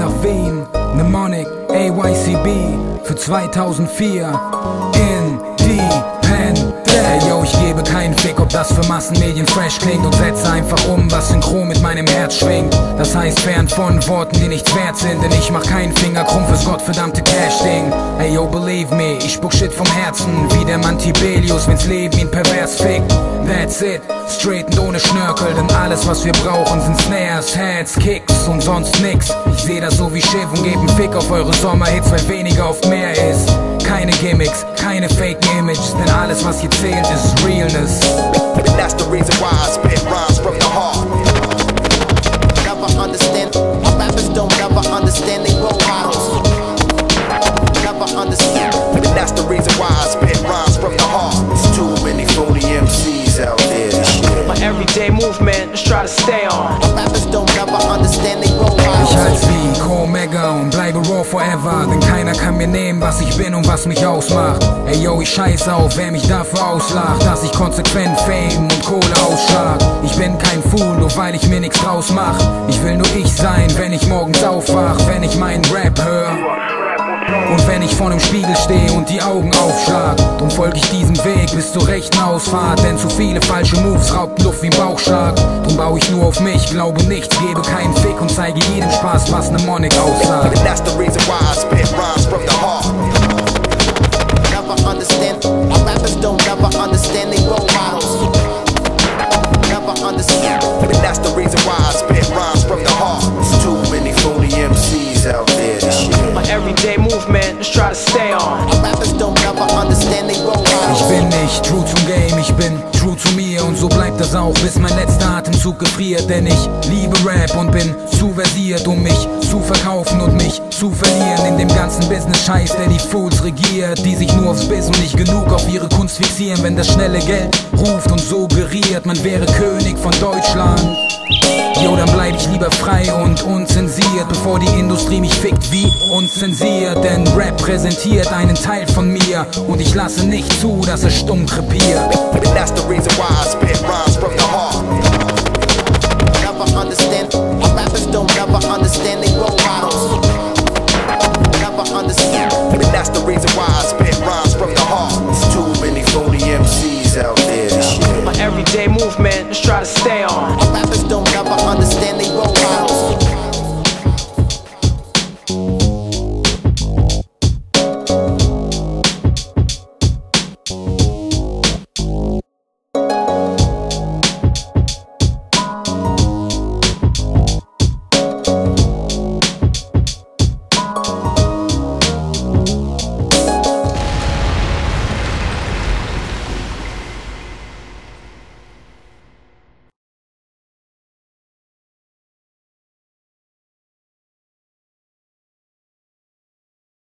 nach Wien, Mnemonic, AYCB für 2004 in die Fick, ob das für Massenmedien fresh klingt und setze einfach um, was synchron mit meinem Herz schwingt. Das heißt, fern von Worten, die nichts wert sind, denn ich mach keinen Finger krumm fürs gottverdammte Cash-Ding. Ey, yo, believe me, ich spuck Shit vom Herzen, wie der Mann Tibelius, wenn's Leben ihn pervers fickt. That's it, straight und ohne Schnörkel, denn alles, was wir brauchen, sind Snares, Hats, Kicks und sonst nix. Ich seh das so wie Schiff und geb Fick auf eure Sommerhits, weil weniger oft mehr ist. Keine Gimmicks, keine Fake Images, denn alles, was hier zählt, ist Realness. And that's the reason why I spit rhymes from the heart. Forever, denn keiner kann mir nehmen, was ich bin und was mich ausmacht. Ey yo, ich scheiß auf, wer mich dafür auslacht, dass ich konsequent Fame und Kohle ausschlag. Ich bin kein Fool, nur weil ich mir nichts draus mach. Ich will nur ich sein, wenn ich morgens aufwach, wenn ich meinen Rap hör. Und wenn ich vor dem Spiegel stehe und die Augen aufschlag, dann folge ich diesem Weg bis zur rechten Ausfahrt. Denn zu viele falsche Moves raubt Luft wie Bauchschlag. Drum baue ich nur auf mich, glaube nichts, gebe keinen Fick und zeige jedem Spaß, was Mnemonic aussagt. Gefriert. Denn ich liebe Rap und bin zu versiert, um mich zu verkaufen und mich zu verlieren in dem ganzen Business-Scheiß, der die Fools regiert, die sich nur aufs Biss und nicht genug auf ihre Kunst fixieren, wenn das schnelle Geld ruft und suggeriert, man wäre König von Deutschland. Jo, dann bleib ich lieber frei und unzensiert, bevor die Industrie mich fickt wie unzensiert. Denn Rap präsentiert einen Teil von mir und ich lasse nicht zu, dass es stumm krepiert. That's the reason why I stay on.